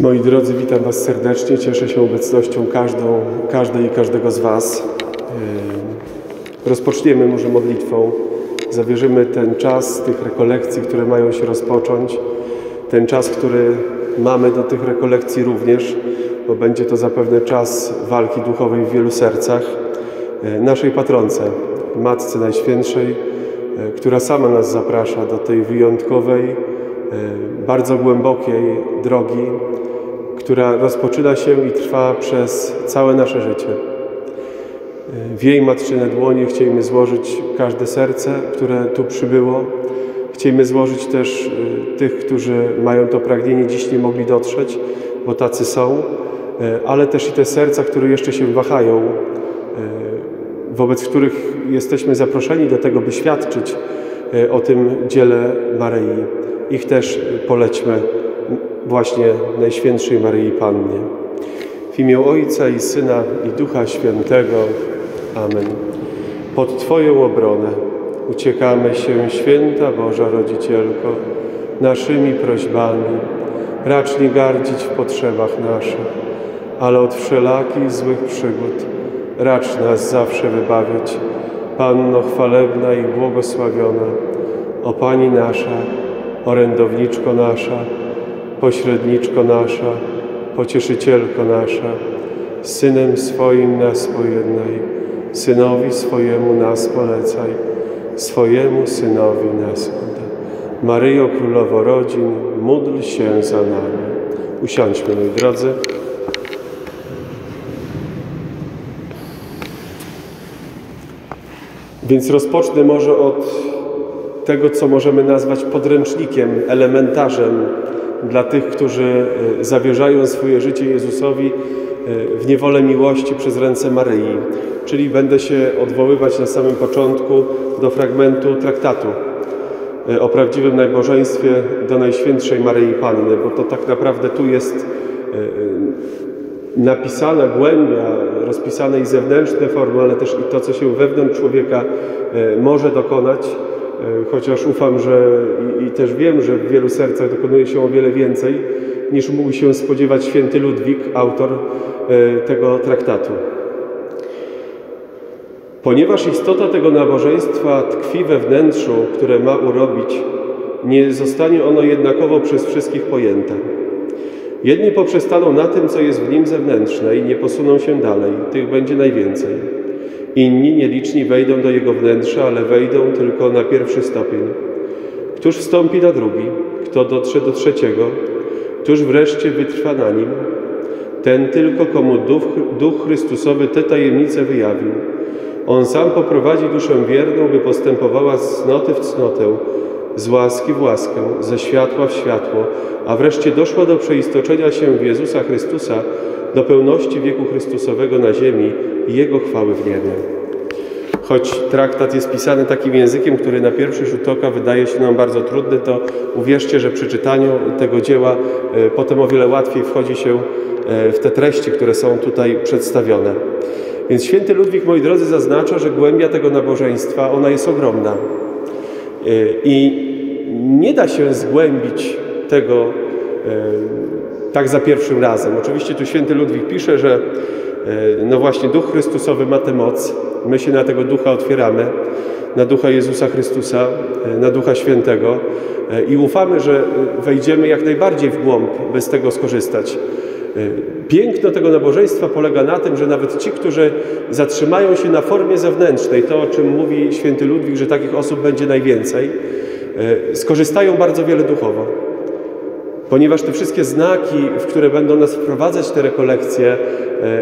Moi drodzy, witam Was serdecznie. Cieszę się obecnością każdą, każdej i każdego z Was. Rozpoczniemy może modlitwą. Zawierzymy ten czas tych rekolekcji, które mają się rozpocząć. Ten czas, który mamy do tych rekolekcji również, bo będzie to zapewne czas walki duchowej w wielu sercach. Naszej patronce, Matce Najświętszej, yy, która sama nas zaprasza do tej wyjątkowej, bardzo głębokiej drogi, która rozpoczyna się i trwa przez całe nasze życie. W jej matczyne dłonie chcielibyśmy złożyć każde serce, które tu przybyło. Chcielibyśmy złożyć też y, tych, którzy mają to pragnienie, dziś nie mogli dotrzeć, bo tacy są, y, ale też i te serca, które jeszcze się wahają, y, wobec których jesteśmy zaproszeni do tego, by świadczyć o tym dziele Maryi. Ich też polećmy właśnie Najświętszej Maryi Pannie. W imię Ojca i Syna i Ducha Świętego. Amen. Pod Twoją obronę uciekamy się, Święta Boża Rodzicielko, naszymi prośbami. Racz nie gardzić w potrzebach naszych, ale od wszelakich złych przygód racz nas zawsze wybawiać. Panno chwalebna i błogosławiona, o Pani nasza, orędowniczko nasza, pośredniczko nasza, pocieszycielko nasza, Synem swoim nas pojednaj, Synowi swojemu nas polecaj, swojemu Synowi nas oddaj. Maryjo Królowo Rodzin, módl się za nami. Usiądźmy, moi drodzy. Więc rozpocznę może od tego, co możemy nazwać podręcznikiem, elementarzem dla tych, którzy e, zawierzają swoje życie Jezusowi e, w niewolę miłości przez ręce Maryi. Czyli będę się odwoływać na samym początku do fragmentu traktatu e, o prawdziwym nabożeństwie do Najświętszej Maryi Panny, bo to tak naprawdę tu jest napisana głębia, rozpisane i zewnętrzne formy, ale też i to, co się wewnątrz człowieka może dokonać chociaż ufam, że i, i, też wiem, że w wielu sercach dokonuje się o wiele więcej niż mógł się spodziewać święty Ludwik, autor e, tego traktatu. Ponieważ istota tego nabożeństwa tkwi we wnętrzu, które ma urobić, nie zostanie ono jednakowo przez wszystkich pojęte. Jedni poprzestaną na tym, co jest w nim zewnętrzne i nie posuną się dalej, tych będzie najwięcej. Inni nieliczni wejdą do jego wnętrza, ale wejdą tylko na pierwszy stopień. Któż wstąpi na drugi? Kto dotrze do trzeciego? Któż wreszcie wytrwa na nim? Ten tylko, komu Duch, Duch Chrystusowy te tajemnice wyjawił. On sam poprowadzi duszę wierną, by postępowała z cnoty w cnotę, z łaski w łaskę, ze światła w światło, a wreszcie doszła do przeistoczenia się w Jezusa Chrystusa, do pełności wieku Chrystusowego na ziemi Jego chwały w niebie. Choć traktat jest pisany takim językiem, który na pierwszy rzut oka wydaje się nam bardzo trudny, to uwierzcie, że przy czytaniu tego dzieła e, potem o wiele łatwiej wchodzi się e, w te treści, które są tutaj przedstawione. Więc święty Ludwik, moi drodzy, zaznacza, że głębia tego nabożeństwa, ona jest ogromna. E, I nie da się zgłębić tego tak za pierwszym razem. Oczywiście tu święty Ludwik pisze, że no właśnie Duch Chrystusowy ma tę moc. My się na tego Ducha otwieramy, na Ducha Jezusa Chrystusa, e, na Ducha Świętego e, i ufamy, że wejdziemy jak najbardziej w głąb, by z tego skorzystać. Piękno tego nabożeństwa polega na tym, że nawet ci, którzy zatrzymają się na formie zewnętrznej, to o czym mówi święty Ludwik, że takich osób będzie najwięcej, skorzystają bardzo wiele duchowo ponieważ te wszystkie znaki, w które będą nas wprowadzać te rekolekcje e,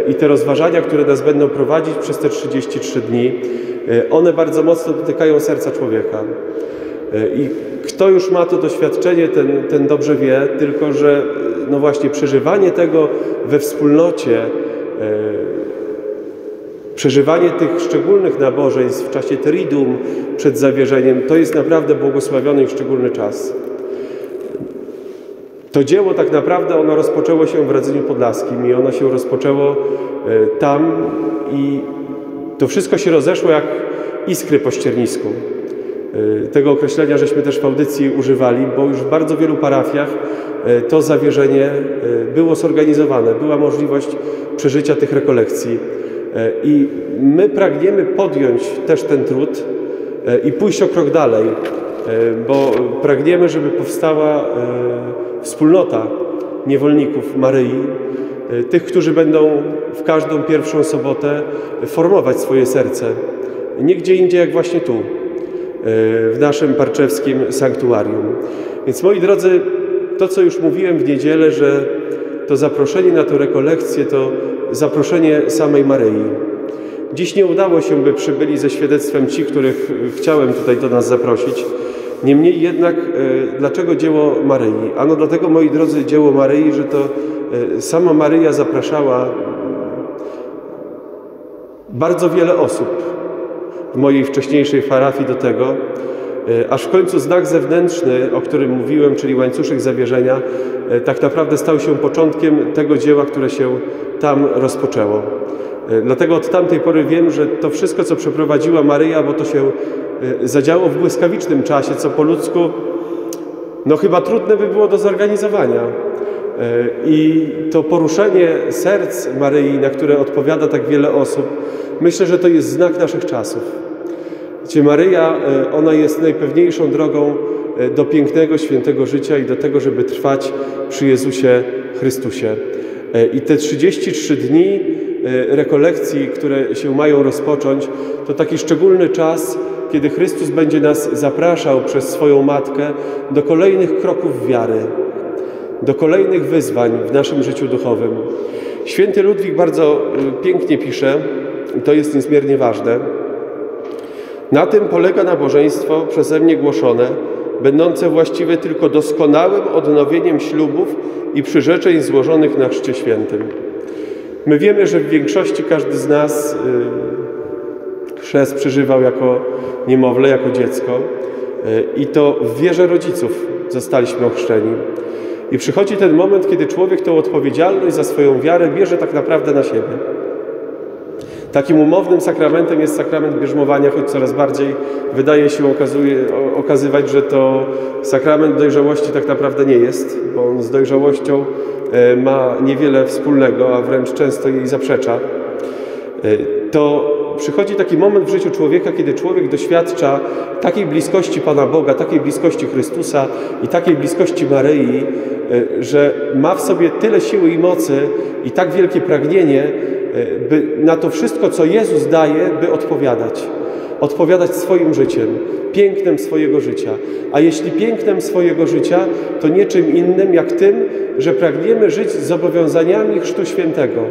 i te rozważania, które nas będą prowadzić przez te 33 dni, e, one bardzo mocno dotykają serca człowieka. E, I kto już ma to doświadczenie, ten, ten dobrze wie, tylko że no właśnie przeżywanie tego we wspólnocie, przeżywanie tych szczególnych nabożeństw w czasie Triduum przed zawierzeniem, to jest naprawdę błogosławiony i szczególny czas. To dzieło tak naprawdę ono rozpoczęło się w Radzeniu Podlaskim i ono się rozpoczęło e, tam i to wszystko się rozeszło jak iskry po ściernisku. Tego określenia żeśmy też w audycji używali, bo już w bardzo wielu parafiach to zawierzenie było zorganizowane, była możliwość przeżycia tych rekolekcji. I my pragniemy podjąć też ten trud i pójść o krok dalej, bo pragniemy, żeby powstała wspólnota niewolników Maryi, tych, którzy będą w każdą pierwszą sobotę formować swoje serce. Nie gdzie indziej, jak właśnie tu, w naszym parczewskim sanktuarium. Więc moi drodzy, to co już mówiłem w niedzielę, że to zaproszenie na tę rekolekcję to zaproszenie samej Maryi. Dziś nie udało się, by przybyli ze świadectwem ci, których chciałem tutaj do nas zaprosić. Niemniej jednak, e, dlaczego dzieło Maryi? Ano dlatego, moi drodzy, dzieło Maryi, że to e, sama Maryja zapraszała bardzo wiele osób w mojej wcześniejszej parafii do tego, e, aż w końcu znak zewnętrzny, o którym mówiłem, czyli łańcuszek zawierzenia, tak naprawdę stał się początkiem tego dzieła, które się tam rozpoczęło. Dlatego od tamtej pory wiem, że to wszystko, co przeprowadziła Maryja, bo to się zadziało w błyskawicznym czasie, co po ludzku no chyba trudne by było do zorganizowania. Y, I to poruszenie serc Maryi, na które odpowiada tak wiele osób, myślę, że to jest znak naszych czasów. Gdzie Maryja, y, ona jest najpewniejszą drogą do pięknego, świętego życia i do tego, żeby trwać przy Jezusie Chrystusie. I te 33 dni rekolekcji, które się mają rozpocząć, to taki szczególny czas, kiedy Chrystus będzie nas zapraszał przez swoją Matkę do kolejnych kroków wiary, do kolejnych wyzwań w naszym życiu duchowym. Święty Ludwik bardzo y, pięknie pisze, i to jest niezmiernie ważne, na tym polega nabożeństwo przeze mnie głoszone, będące właściwe tylko doskonałym odnowieniem ślubów i przyrzeczeń złożonych na Chrzcie Świętym. My wiemy, że w większości każdy z nas y, chrzest przeżywał jako niemowlę, jako dziecko e, i to w wierze rodziców zostaliśmy ochrzczeni. I przychodzi ten moment, kiedy człowiek tą odpowiedzialność za swoją wiarę bierze tak naprawdę na siebie. Takim umownym sakramentem jest sakrament bierzmowania, choć coraz bardziej wydaje się okazuje, okazywać, że to sakrament dojrzałości tak naprawdę nie jest, bo on z dojrzałością ma niewiele wspólnego, a wręcz często jej zaprzecza. E, to przychodzi taki moment w życiu człowieka, kiedy człowiek doświadcza takiej bliskości Pana Boga, takiej bliskości Chrystusa i takiej bliskości Maryi, e, że ma w sobie tyle siły i mocy i tak wielkie pragnienie, e, by na to wszystko, co Jezus daje, by odpowiadać. Odpowiadać swoim życiem, pięknem swojego życia. A jeśli pięknem swojego życia, to nie czym innym jak tym, że pragniemy żyć zobowiązaniami Chrztu Świętego,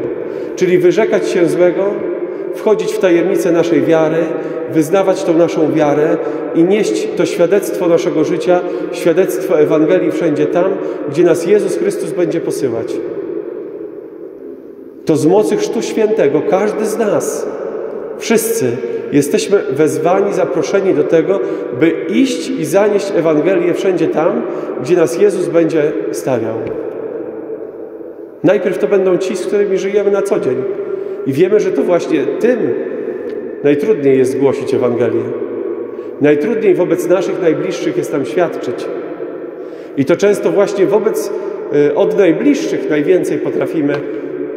czyli wyrzekać się złego, wchodzić w tajemnicę naszej wiary, wyznawać tą naszą wiarę i nieść to świadectwo naszego życia, świadectwo Ewangelii wszędzie tam, gdzie nas Jezus Chrystus będzie posyłać. To z mocy Chrztu Świętego każdy z nas, wszyscy jesteśmy wezwani, zaproszeni do tego, by iść i zanieść Ewangelię wszędzie tam, gdzie nas Jezus będzie stawiał. Najpierw to będą ci, z którymi żyjemy na co dzień. I wiemy, że to właśnie tym najtrudniej jest głosić Ewangelię. Najtrudniej wobec naszych najbliższych jest tam świadczyć. I to często właśnie wobec y, od najbliższych najwięcej potrafimy,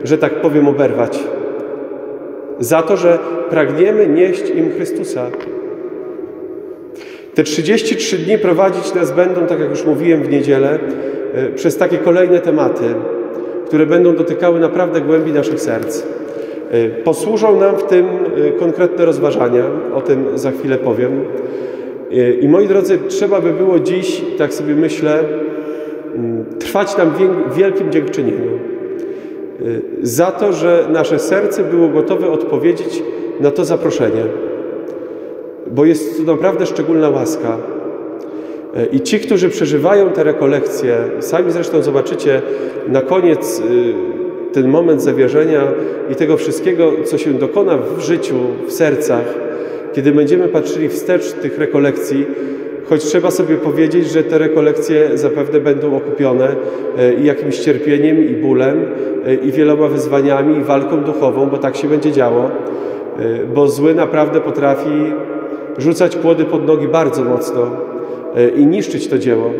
że tak powiem, oberwać. Za to, że pragniemy nieść im Chrystusa. Te 33 dni prowadzić nas będą, tak jak już mówiłem w niedzielę, y, przez takie kolejne tematy, które będą dotykały naprawdę głębi naszych serc. E, posłużą nam w tym e, konkretne rozważania, o tym za chwilę powiem. E, I moi drodzy, trzeba by było dziś, tak sobie myślę, mm, trwać nam w wielkim dziękczynieniu za to, że nasze serce było gotowe odpowiedzieć na to zaproszenie, bo jest to naprawdę szczególna łaska. I ci, którzy przeżywają te rekolekcje, sami zresztą zobaczycie na koniec ten moment zawierzenia i tego wszystkiego, co się dokona w życiu, w sercach, kiedy będziemy patrzyli wstecz tych rekolekcji, choć trzeba sobie powiedzieć, że te rekolekcje zapewne będą okupione e, i jakimś cierpieniem, i bólem, e, i wieloma wyzwaniami, i walką duchową, bo tak się będzie działo, e, bo zły naprawdę potrafi rzucać płody pod nogi bardzo mocno i niszczyć to dzieło.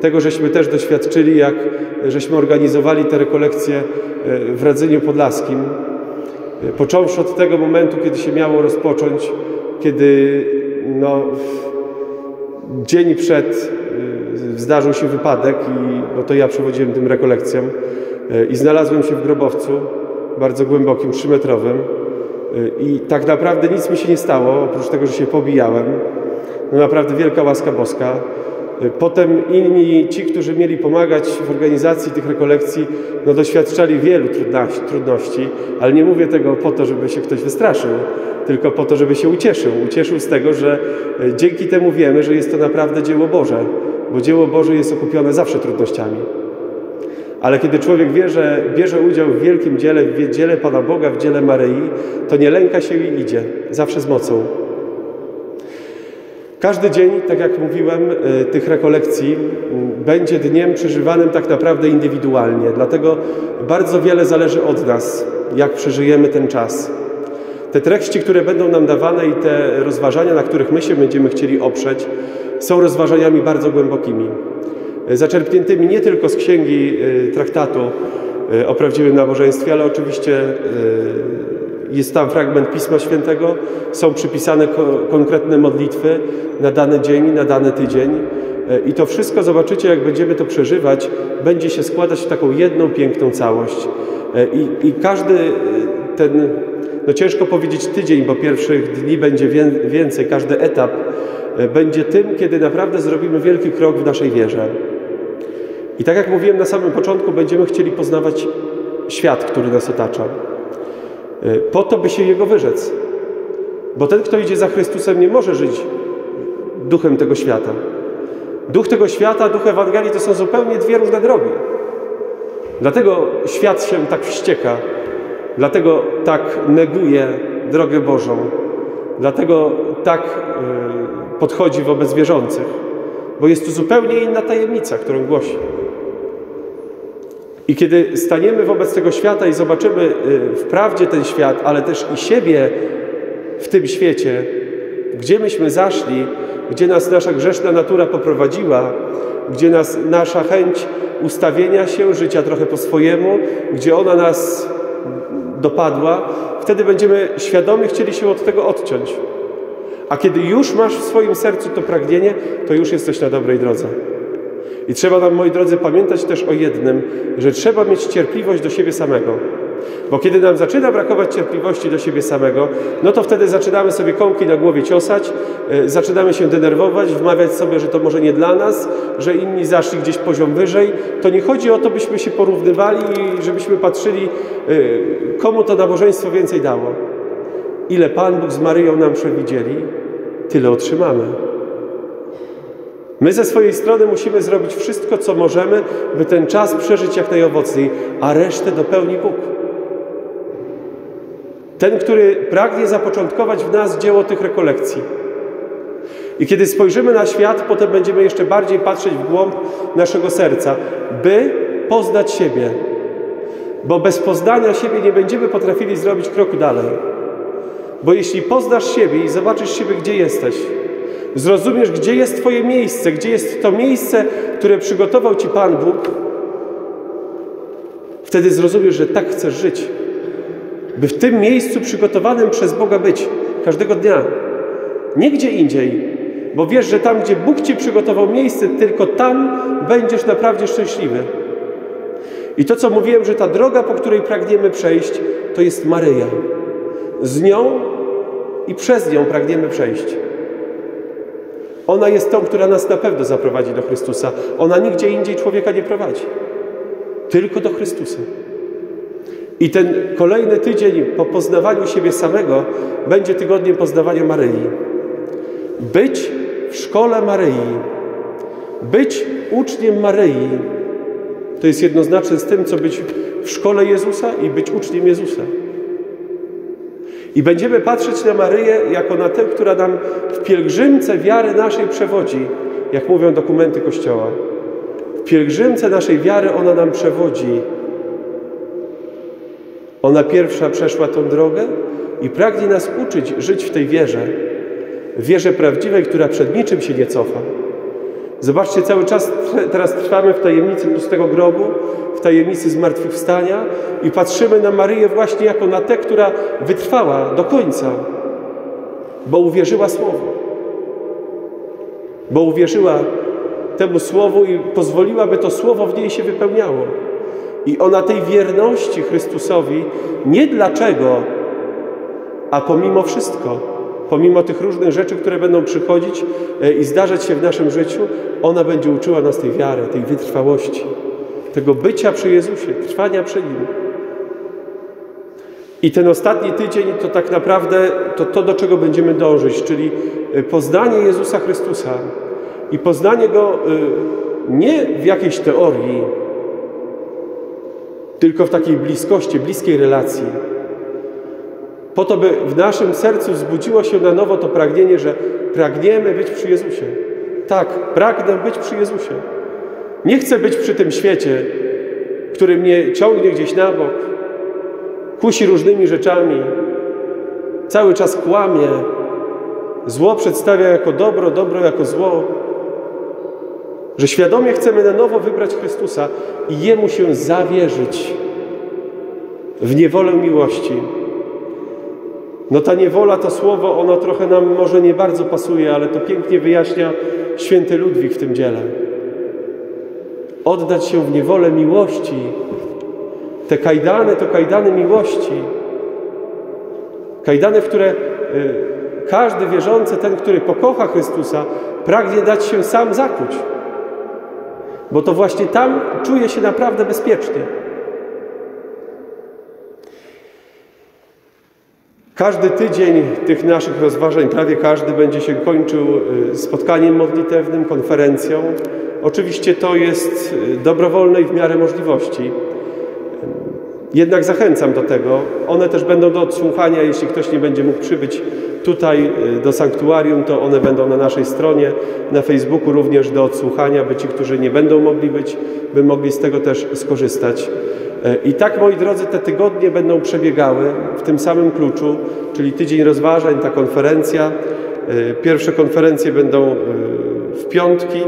Tego żeśmy też doświadczyli, jak żeśmy organizowali te rekolekcje w Radzeniu Podlaskim. Począwszy od tego momentu, kiedy się miało rozpocząć, kiedy no, dzień przed zdarzył się wypadek i no to ja przewodziłem tym rekolekcjom i znalazłem się w grobowcu bardzo głębokim, trzymetrowym i tak naprawdę nic mi się nie stało, oprócz tego, że się pobijałem. No naprawdę wielka łaska boska. Potem inni, ci, którzy mieli pomagać w organizacji tych rekolekcji, no doświadczali wielu trudności, ale nie mówię tego po to, żeby się ktoś wystraszył, tylko po to, żeby się ucieszył. Ucieszył z tego, że e, dzięki temu wiemy, że jest to naprawdę dzieło Boże, bo dzieło Boże jest okupione zawsze trudnościami. Ale kiedy człowiek wie, że bierze udział w wielkim dziele, w dziele Pana Boga, w dziele Maryi, to nie lęka się i idzie, zawsze z mocą. Każdy dzień, tak jak mówiłem, e, tych rekolekcji będzie dniem przeżywanym tak naprawdę indywidualnie. Dlatego bardzo wiele zależy od nas, jak przeżyjemy ten czas. Te treści, które będą nam dawane i te rozważania, na których my się będziemy chcieli oprzeć, są rozważaniami bardzo głębokimi zaczerpniętymi nie tylko z księgi y, traktatu o prawdziwym nabożeństwie, ale oczywiście jest tam fragment Pisma Świętego, są przypisane konkretne modlitwy na dany dzień, na dany tydzień. I to wszystko, zobaczycie, jak będziemy to przeżywać, będzie się składać w taką jedną piękną całość. I, i każdy ten, no ciężko powiedzieć tydzień, bo pierwszych dni będzie więcej, każdy etap będzie tym, kiedy naprawdę zrobimy wielki krok w naszej wierze. I tak jak mówiłem na samym początku, będziemy chcieli poznawać świat, który nas otacza. Y, po to, by się Jego wyrzec. Bo ten, kto idzie za Chrystusem, nie może żyć duchem tego świata. Duch tego świata, duch Ewangelii to są zupełnie dwie różne drogi. Dlatego świat się tak wścieka, dlatego tak neguje drogę Bożą, dlatego tak y, podchodzi wobec wierzących, bo jest to zupełnie inna tajemnica, którą głosi. I kiedy staniemy wobec tego świata i zobaczymy y, wprawdzie ten świat, ale też i siebie w tym świecie, gdzie myśmy zaszli, gdzie nas nasza grzeszna natura poprowadziła, gdzie nas nasza chęć ustawienia się, życia trochę po swojemu, gdzie ona nas dopadła, wtedy będziemy świadomie chcieli się od tego odciąć. A kiedy już masz w swoim sercu to pragnienie, to już jesteś na dobrej drodze. I trzeba nam, moi drodzy, pamiętać też o jednym, że trzeba mieć cierpliwość do siebie samego. Bo kiedy nam zaczyna brakować cierpliwości do siebie samego, no to wtedy zaczynamy sobie kąki na głowie ciosać, yy, zaczynamy się denerwować, wmawiać sobie, że to może nie dla nas, że inni zaszli gdzieś poziom wyżej. To nie chodzi o to, byśmy się porównywali i żebyśmy patrzyli, yy, komu to nabożeństwo więcej dało. Ile Pan Bóg z Maryją nam przewidzieli, tyle otrzymamy. My ze swojej strony musimy zrobić wszystko, co możemy, by ten czas przeżyć jak najowocniej, a resztę dopełni Bóg. Ten, który pragnie zapoczątkować w nas dzieło tych rekolekcji. I kiedy spojrzymy na świat, potem będziemy jeszcze bardziej patrzeć w głąb naszego serca, by poznać siebie. Bo bez poznania siebie nie będziemy potrafili zrobić kroku dalej. Bo jeśli poznasz siebie i zobaczysz siebie, gdzie jesteś, zrozumiesz, gdzie jest Twoje miejsce, gdzie jest to miejsce, które przygotował Ci Pan Bóg, wtedy zrozumiesz, że tak chcesz żyć. By w tym miejscu przygotowanym przez Boga być każdego dnia. Nie gdzie indziej, bo wiesz, że tam, gdzie Bóg Ci przygotował miejsce, tylko tam będziesz naprawdę szczęśliwy. I to, co mówiłem, że ta droga, po której pragniemy przejść, to jest Maryja. Z nią i przez nią pragniemy przejść. Ona jest tą, która nas na pewno zaprowadzi do Chrystusa. Ona nigdzie indziej człowieka nie prowadzi. Tylko do Chrystusa. I ten kolejny tydzień po poznawaniu siebie samego będzie tygodniem poznawania Maryi. Być w szkole Maryi, być uczniem Maryi, to jest jednoznaczne z tym, co być w szkole Jezusa i być uczniem Jezusa. I będziemy patrzeć na Maryję jako na tę, która nam w pielgrzymce wiary naszej przewodzi, jak mówią dokumenty Kościoła. W pielgrzymce naszej wiary ona nam przewodzi. Ona pierwsza przeszła tą drogę i pragnie nas uczyć żyć w tej wierze. wierze prawdziwej, która przed niczym się nie cofa. Zobaczcie, cały czas teraz trwamy w tajemnicy pustego grobu, w tajemnicy zmartwychwstania i patrzymy na Maryję właśnie jako na tę, która wytrwała do końca, bo uwierzyła Słowu. Bo uwierzyła temu Słowu i pozwoliła, by to Słowo w niej się wypełniało. I ona tej wierności Chrystusowi nie dlaczego, a pomimo wszystko, pomimo tych różnych rzeczy, które będą przychodzić e, i zdarzać się w naszym życiu, ona będzie uczyła nas tej wiary, tej wytrwałości, tego bycia przy Jezusie, trwania przy Nim. I ten ostatni tydzień to tak naprawdę to, to do czego będziemy dążyć, czyli e, poznanie Jezusa Chrystusa i poznanie Go e, nie w jakiejś teorii, tylko w takiej bliskości, bliskiej relacji. Po to, by w naszym sercu wzbudziło się na nowo to pragnienie, że pragniemy być przy Jezusie. Tak, pragnę być przy Jezusie. Nie chcę być przy tym świecie, który mnie ciągnie gdzieś na bok, kusi różnymi rzeczami, cały czas kłamie, zło przedstawia jako dobro, dobro jako zło. Że świadomie chcemy na nowo wybrać Chrystusa i Jemu się zawierzyć w niewolę miłości. No ta niewola, to słowo, ono trochę nam może nie bardzo pasuje, ale to pięknie wyjaśnia święty Ludwik w tym dziele. Oddać się w niewolę miłości. Te kajdany to kajdany miłości. Kajdany, w które y, każdy wierzący, ten, który pokocha Chrystusa, pragnie dać się sam zakuć. Bo to właśnie tam czuje się naprawdę bezpiecznie. Każdy tydzień tych naszych rozważań, prawie każdy, będzie się kończył y, spotkaniem modlitewnym, konferencją. Oczywiście to jest y, dobrowolne i w miarę możliwości. Jednak zachęcam do tego. One też będą do odsłuchania, jeśli ktoś nie będzie mógł przybyć tutaj y, do sanktuarium, to one będą na naszej stronie, na Facebooku również do odsłuchania, by ci, którzy nie będą mogli być, by mogli z tego też skorzystać. I tak, moi drodzy, te tygodnie będą przebiegały w tym samym kluczu, czyli tydzień rozważań, ta konferencja. E, pierwsze konferencje będą e, w piątki,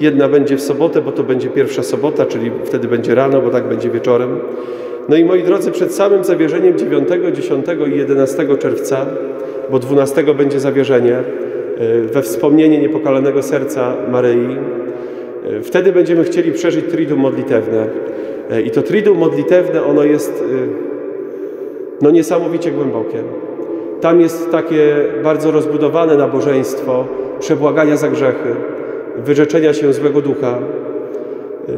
jedna będzie w sobotę, bo to będzie pierwsza sobota, czyli wtedy będzie rano, bo tak będzie wieczorem. No i moi drodzy, przed samym zawierzeniem 9, 10 i 11 czerwca, bo 12 będzie zawierzenie e, we wspomnienie niepokalanego serca Maryi, wtedy będziemy chcieli przeżyć triduum modlitewne. E, I to triduum modlitewne, ono jest y, no niesamowicie głębokie. Tam jest takie bardzo rozbudowane nabożeństwo przebłagania za grzechy, wyrzeczenia się złego ducha. Y,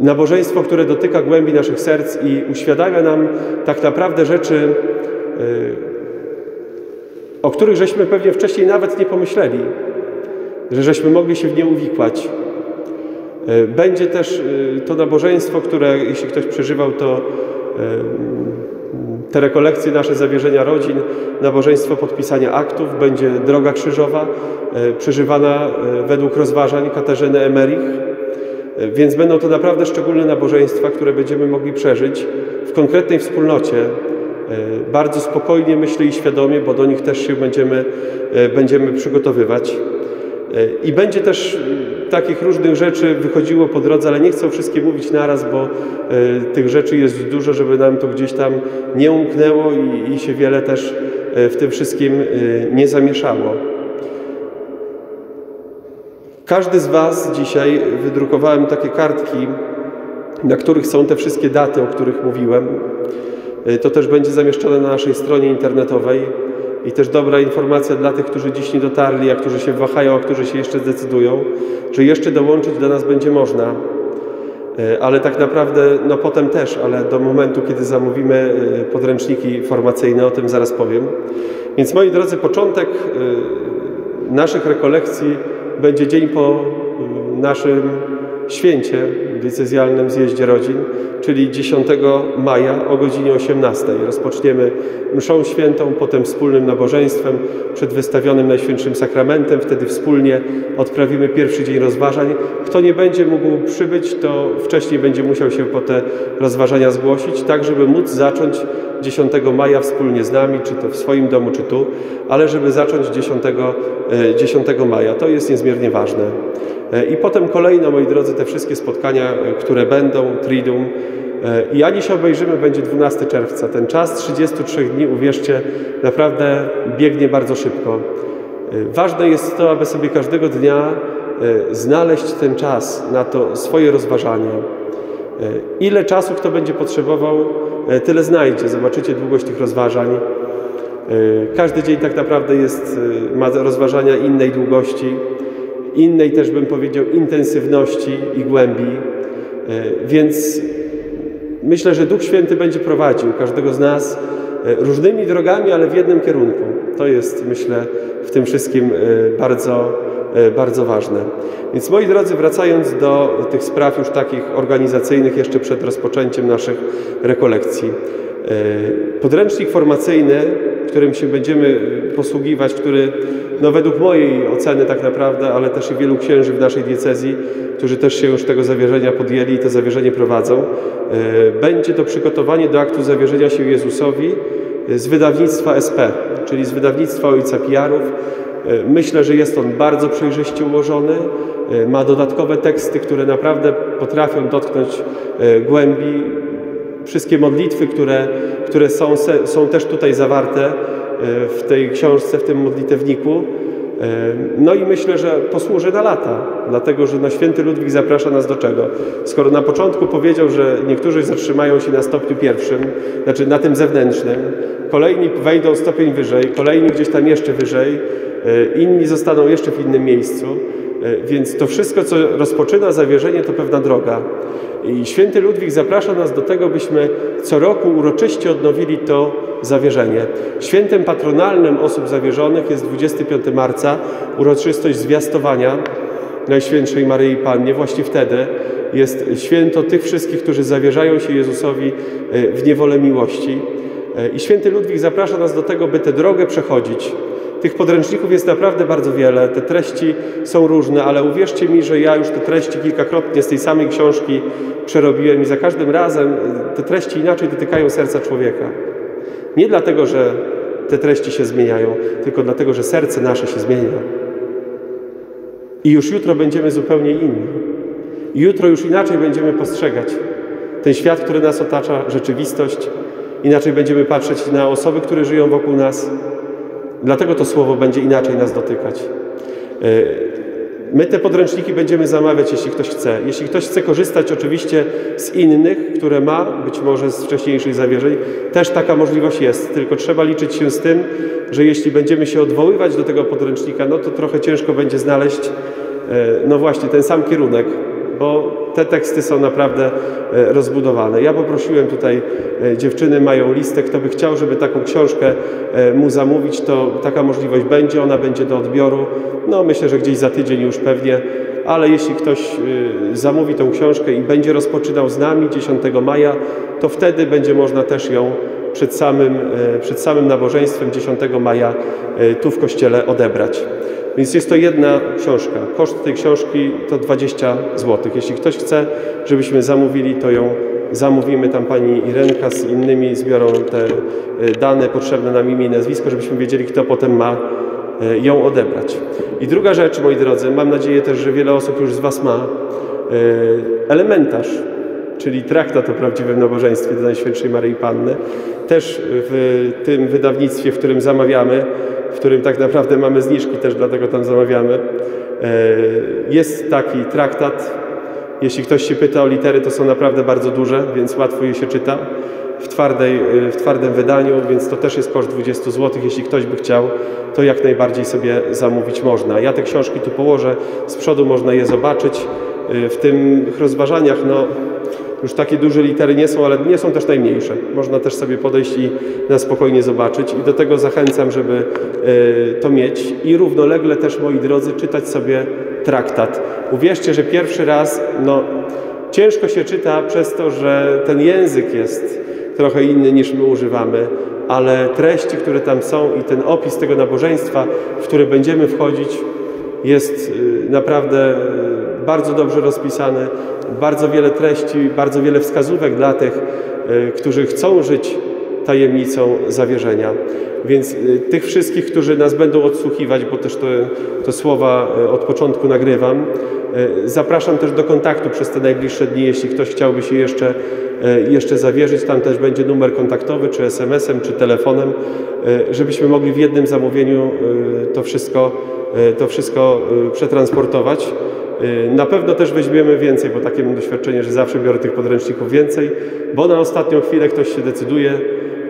nabożeństwo, które dotyka głębi naszych serc i uświadamia nam tak naprawdę rzeczy, o których żeśmy pewnie wcześniej nawet nie pomyśleli, że żeśmy mogli się w nie uwikłać. E, będzie też e, to nabożeństwo, które jeśli ktoś przeżywał, to e, te rekolekcje, nasze zawierzenia rodzin, nabożeństwo podpisania aktów, będzie droga krzyżowa, przeżywana według rozważań Katarzyny Emerich. Więc będą to naprawdę szczególne nabożeństwa, które będziemy mogli przeżyć w konkretnej wspólnocie, bardzo spokojnie, myślę i świadomie, bo do nich też się będziemy, będziemy przygotowywać. I będzie też takich różnych rzeczy wychodziło po drodze, ale nie chcę wszystkie mówić naraz, bo y, tych rzeczy jest dużo, żeby nam to gdzieś tam nie umknęło i, się wiele też y, w tym wszystkim y, nie zamieszało. Każdy z Was dzisiaj wydrukowałem takie kartki, na których są te wszystkie daty, o których mówiłem. To też będzie zamieszczone na naszej stronie internetowej. I też dobra informacja dla tych, którzy dziś nie dotarli, a którzy się wahają, a którzy się jeszcze zdecydują, że jeszcze dołączyć do nas będzie można. E, ale tak naprawdę, no potem też, ale do momentu, kiedy zamówimy e, podręczniki formacyjne, o tym zaraz powiem. Więc moi drodzy, początek e, naszych rekolekcji będzie dzień po naszym święcie diecezjalnym zjeździe rodzin, czyli 10 maja o godzinie 18. Rozpoczniemy mszą świętą, potem wspólnym nabożeństwem przed wystawionym Najświętszym Sakramentem. Wtedy wspólnie odprawimy pierwszy dzień rozważań. Kto nie będzie mógł przybyć, to wcześniej będzie musiał się po te rozważania zgłosić, tak żeby móc zacząć 10 maja wspólnie z nami, czy to w swoim domu, czy tu, ale żeby zacząć 10, 10 e, maja. To jest niezmiernie ważne. E, I potem kolejno, moi drodzy, te wszystkie spotkania, e, które będą, Triduum. I ani się obejrzymy, będzie 12 czerwca. Ten czas 33 dni, uwierzcie, naprawdę biegnie bardzo szybko. Ważne jest to, aby sobie każdego dnia znaleźć ten czas na to swoje rozważanie. Ile czasu kto będzie potrzebował, E, tyle znajdzie. Zobaczycie długość tych rozważań. E, każdy dzień tak naprawdę jest, e, ma rozważania innej długości, innej też bym powiedział intensywności i głębi. Więc myślę, że Duch Święty będzie prowadził każdego z nas różnymi drogami, ale w jednym kierunku. To jest, myślę, w tym wszystkim bardzo, bardzo ważne. Więc moi drodzy, wracając do tych spraw już takich organizacyjnych, jeszcze przed rozpoczęciem naszych rekolekcji. E, podręcznik formacyjny, którym się będziemy posługiwać, który no według mojej oceny tak naprawdę, ale też i wielu księży w naszej diecezji, którzy też się już tego zawierzenia podjęli i to zawierzenie prowadzą, e, będzie to przygotowanie do aktu zawierzenia się Jezusowi z wydawnictwa SP, czyli z wydawnictwa Ojca Pijarów. Myślę, że jest on bardzo przejrzyście ułożony, ma dodatkowe teksty, które naprawdę potrafią dotknąć głębi Wszystkie modlitwy, które, które są, są też tutaj zawarte e, w tej książce, w tym modlitewniku. E, no i myślę, że posłuży na lata, dlatego że no, święty Ludwik zaprasza nas do czego? Skoro na początku powiedział, że niektórzy zatrzymają się na stopniu pierwszym, znaczy na tym zewnętrznym, kolejni wejdą stopień wyżej, kolejni gdzieś tam jeszcze wyżej, e, inni zostaną jeszcze w innym miejscu, więc to wszystko, co rozpoczyna zawierzenie, to pewna droga. I święty Ludwik zaprasza nas do tego, byśmy co roku uroczyście odnowili to zawierzenie. Świętem patronalnym osób zawierzonych jest 25 marca, uroczystość zwiastowania Najświętszej Maryi Pannie. Właśnie wtedy jest święto tych wszystkich, którzy zawierzają się Jezusowi e, w niewolę miłości. E, I święty Ludwik zaprasza nas do tego, by tę drogę przechodzić, tych podręczników jest naprawdę bardzo wiele, te treści są różne, ale uwierzcie mi, że ja już te treści kilkakrotnie z tej samej książki przerobiłem i za każdym razem te treści inaczej dotykają serca człowieka. Nie dlatego, że te treści się zmieniają, tylko dlatego, że serce nasze się zmienia. I już jutro będziemy zupełnie inni. I jutro już inaczej będziemy postrzegać ten świat, który nas otacza, rzeczywistość. Inaczej będziemy patrzeć na osoby, które żyją wokół nas, Dlatego to słowo będzie inaczej nas dotykać. E, my te podręczniki będziemy zamawiać, jeśli ktoś chce. Jeśli ktoś chce korzystać oczywiście z innych, które ma, być może z wcześniejszych zawierzeń, też taka możliwość jest. Tylko trzeba liczyć się z tym, że jeśli będziemy się odwoływać do tego podręcznika, no to trochę ciężko będzie znaleźć, e, no właśnie, ten sam kierunek, bo te teksty są naprawdę e, rozbudowane. Ja poprosiłem tutaj, e, dziewczyny mają listę, kto by chciał, żeby taką książkę e, mu zamówić, to taka możliwość będzie, ona będzie do odbioru. No myślę, że gdzieś za tydzień już pewnie, ale jeśli ktoś zamówi tą książkę i będzie rozpoczynał z nami 10 maja, to wtedy będzie można też ją przed samym, przed samym nabożeństwem 10 maja tu w kościele odebrać. Więc jest to jedna książka. Koszt tej książki to 20 zł. Jeśli ktoś chce, żebyśmy zamówili, to ją zamówimy. Tam pani Irenka z innymi zbiorą te e, dane potrzebne nam imię i nazwisko, żebyśmy wiedzieli, kto potem ma e, ją odebrać. I druga rzecz, moi drodzy, mam nadzieję też, że wiele osób już z Was ma, e, elementarz, czyli traktat o prawdziwym nabożeństwie do Najświętszej Maryi Panny. Też w tym wydawnictwie, w którym zamawiamy, w którym tak naprawdę mamy zniżki, też dlatego tam zamawiamy. E, jest taki traktat. Jeśli ktoś się pyta o litery, to są naprawdę bardzo duże, więc łatwo je się czyta w, twardej, e, w twardym wydaniu, więc to też jest koszt 20 zł. Jeśli ktoś by chciał, to jak najbardziej sobie zamówić można. Ja te książki tu położę, z przodu można je zobaczyć. E, w tych rozważaniach, no, już takie duże litery nie są, ale nie są też najmniejsze. Można też sobie podejść i na spokojnie zobaczyć. I do tego zachęcam, żeby e, to mieć. I równolegle też, moi drodzy, czytać sobie traktat Uwierzcie, że pierwszy raz, no, ciężko się czyta przez to, że ten język jest trochę inny niż my używamy, ale treści, które tam są i ten opis tego nabożeństwa, w które będziemy wchodzić, jest y, naprawdę y, bardzo dobrze rozpisany. Bardzo wiele treści, bardzo wiele wskazówek dla tych, y, którzy chcą żyć tajemnicą zawierzenia. Więc tych wszystkich, którzy nas będą odsłuchiwać, bo też te, te słowa od początku nagrywam, zapraszam też do kontaktu przez te najbliższe dni, jeśli ktoś chciałby się jeszcze jeszcze zawierzyć. Tam też będzie numer kontaktowy, czy SMS-em, czy telefonem, żebyśmy mogli w jednym zamówieniu to wszystko, to wszystko przetransportować. Na pewno też weźmiemy więcej, bo takie mam doświadczenie, że zawsze biorę tych podręczników więcej, bo na ostatnią chwilę ktoś się decyduje,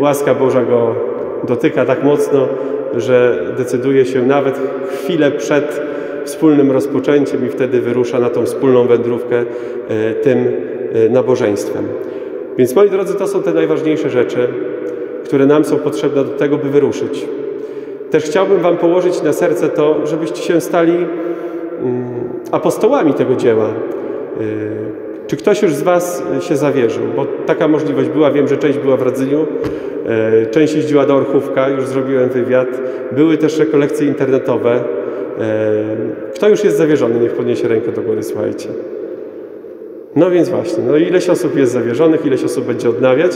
łaska Boża go dotyka tak mocno, że decyduje się nawet chwilę przed wspólnym rozpoczęciem i wtedy wyrusza na tą wspólną wędrówkę tym nabożeństwem. Więc moi drodzy, to są te najważniejsze rzeczy, które nam są potrzebne do tego, by wyruszyć. Też chciałbym Wam położyć na serce to, żebyście się stali apostołami tego dzieła. Y, czy ktoś już z Was się zawierzył? Bo taka możliwość była. Wiem, że część była w Radzyniu, y, część jeździła do Orchówka, już zrobiłem wywiad. Były też rekolekcje internetowe. Y, kto już jest zawierzony, niech podniesie rękę do góry, słuchajcie. No więc właśnie, no ileś osób jest zawierzonych, ileś osób będzie odnawiać,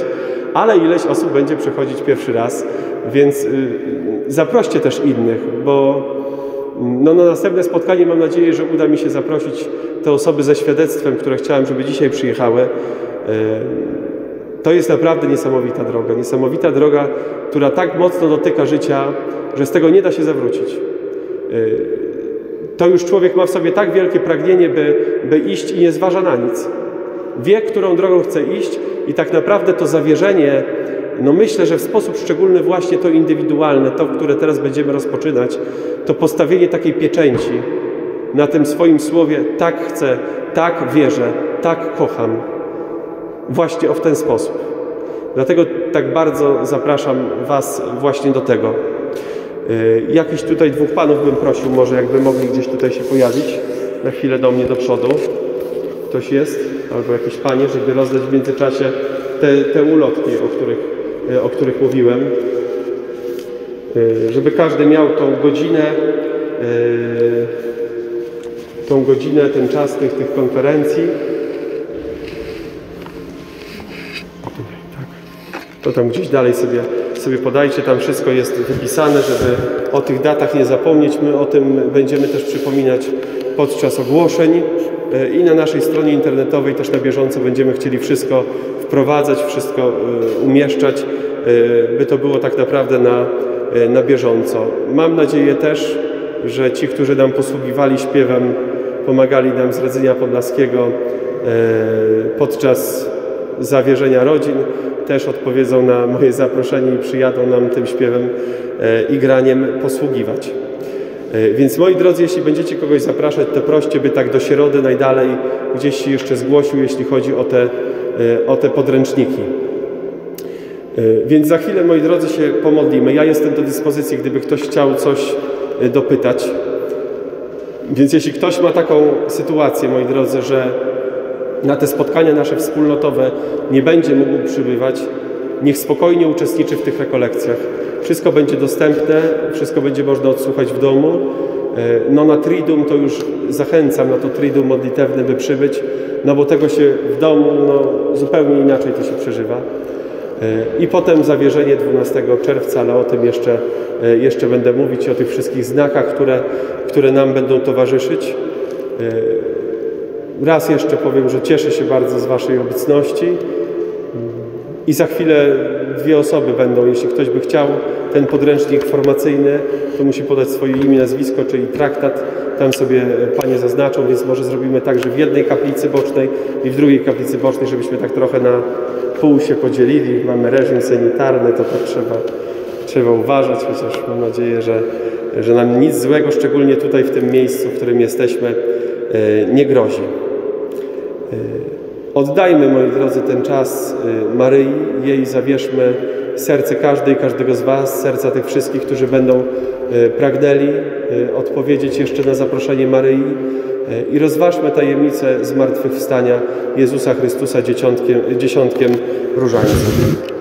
ale ileś osób będzie przechodzić pierwszy raz, więc zaproście też innych, bo no, na następne spotkanie mam nadzieję, że uda mi się zaprosić te osoby ze świadectwem, które chciałem, żeby dzisiaj przyjechały. Y, to jest naprawdę niesamowita droga, niesamowita droga, która tak mocno dotyka życia, że z tego nie da się zawrócić. Y, to już człowiek ma w sobie tak wielkie pragnienie, by, by iść i nie zważa na nic. Wie, którą drogą chce iść i tak naprawdę to zawierzenie, no myślę, że w sposób szczególny właśnie to indywidualne, to, które teraz będziemy rozpoczynać, to postawienie takiej pieczęci na tym swoim słowie tak chcę, tak wierzę, tak kocham. Właśnie o w ten sposób. Dlatego tak bardzo zapraszam Was właśnie do tego. Y, jakiś tutaj dwóch panów bym prosił, może jakby mogli gdzieś tutaj się pojawić na chwilę do mnie do przodu. Ktoś jest, albo jakieś panie, żeby rozdać w międzyczasie te, te ulotki, o których, y, o których mówiłem. Y, żeby każdy miał tą godzinę, tą godzinę, ten czas tych, tych konferencji. To tam gdzieś dalej sobie sobie podajcie, tam wszystko jest wypisane, żeby o tych datach nie zapomnieć. My o tym będziemy też przypominać podczas ogłoszeń e, i na naszej stronie internetowej też na bieżąco będziemy chcieli wszystko wprowadzać, wszystko umieszczać, by to było tak naprawdę na, na bieżąco. Mam nadzieję też, że ci, którzy nam posługiwali śpiewem, pomagali nam z Radzenia Podlaskiego podczas zawierzenia rodzin, też odpowiedzą na moje zaproszenie i przyjadą nam tym śpiewem e, i graniem posługiwać. E, więc moi drodzy, jeśli będziecie kogoś zapraszać, to proście, by tak do środy najdalej gdzieś się jeszcze zgłosił, jeśli chodzi o te, e, o te podręczniki. Więc za chwilę, moi drodzy, się pomodlimy. Ja jestem do dyspozycji, gdyby ktoś chciał coś dopytać. Więc jeśli ktoś ma taką sytuację, moi drodzy, że na te spotkania nasze wspólnotowe nie będzie mógł przybywać, niech spokojnie uczestniczy w tych rekolekcjach. Wszystko będzie dostępne, wszystko będzie można odsłuchać w domu. E, no na Triduum to już zachęcam na to Triduum modlitewne, by przybyć, no bo tego się w domu no, zupełnie inaczej to się przeżywa. E, I potem zawierzenie 12 czerwca, ale o tym jeszcze, e, jeszcze będę mówić, o tych wszystkich znakach, które, które nam będą towarzyszyć. Raz jeszcze powiem, że cieszę się bardzo z Waszej obecności i za chwilę dwie osoby będą, jeśli ktoś by chciał ten podręcznik formacyjny, to musi podać swoje imię, nazwisko, czyli traktat, tam sobie Panie zaznaczą, więc może zrobimy tak, że w jednej kaplicy bocznej i w drugiej kaplicy bocznej, żebyśmy tak trochę na pół się podzielili. Mamy reżim sanitarny, to tak trzeba, trzeba uważać, chociaż mam nadzieję, że, że nam nic złego, szczególnie tutaj w tym miejscu, w którym jesteśmy, e, nie grozi. Y, oddajmy, moi drodzy, ten czas y, Maryi, jej zawierzmy serce każdej, każdego z Was, serca tych wszystkich, którzy będą y, pragnęli odpowiedzieć jeszcze na zaproszenie Maryi, i rozważmy tajemnicę zmartwychwstania Jezusa Chrystusa dziesiątkiem różańców.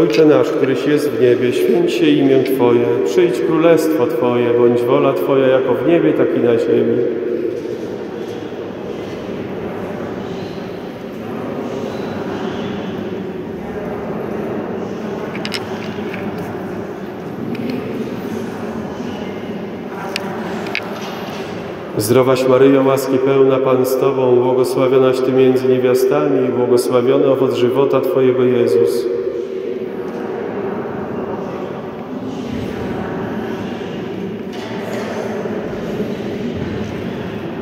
Ojcze nasz, któryś jest w niebie, święć się imię Twoje, przyjdź królestwo Twoje, bądź wola Twoja jako w niebie, tak i na ziemi. Zdrowaś Maryjo, łaski pełna Pan z Tobą, błogosławionaś Ty między niewiastami i błogosławiony owoc żywota Twojego Jezus.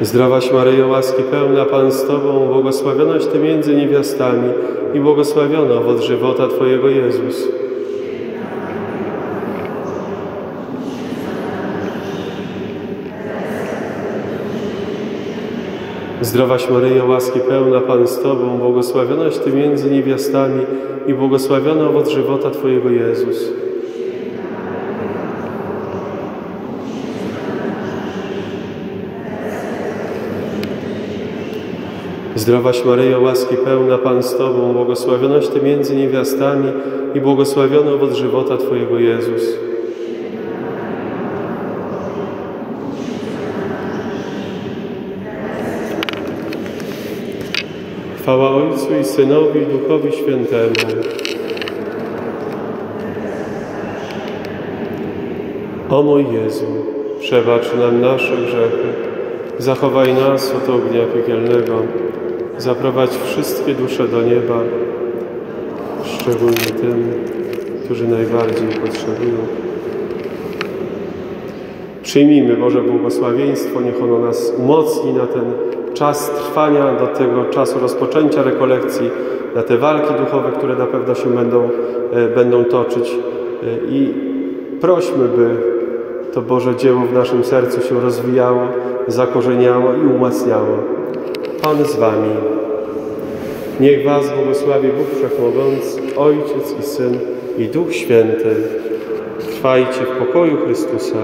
Zdrowaś Maryjo, łaski pełna Pan z Tobą, błogosławionaś Ty między niewiastami i błogosławiony owoc żywota Twojego Jezus. Zdrowaś Maryjo, łaski pełna Pan z Tobą, błogosławionaś Ty między niewiastami i błogosławiony owoc żywota Twojego Jezus. Zdrowaś Maryjo, łaski pełna Pan z Tobą, błogosławionaś Ty między niewiastami i błogosławiony owoc żywota Twojego Jezus. Chwała Ojcu i Synowi i Duchowi Świętemu. O mój Jezu, przebacz nam nasze grzechy, zachowaj nas od ognia piekielnego, zaprowadź wszystkie dusze do nieba, szczególnie tym, którzy najbardziej potrzebują. Przyjmijmy Boże błogosławieństwo, niech ono nas umocni na ten czas trwania, do tego czasu rozpoczęcia rekolekcji, na te walki duchowe, które na pewno się będą, e, będą toczyć. E, I prośmy, by to Boże dzieło w naszym sercu się rozwijało, zakorzeniało i umacniało. Pan z Wami. Niech Was błogosławi Bóg Wszechmogący, Ojciec i Syn i Duch Święty. Trwajcie w pokoju Chrystusa.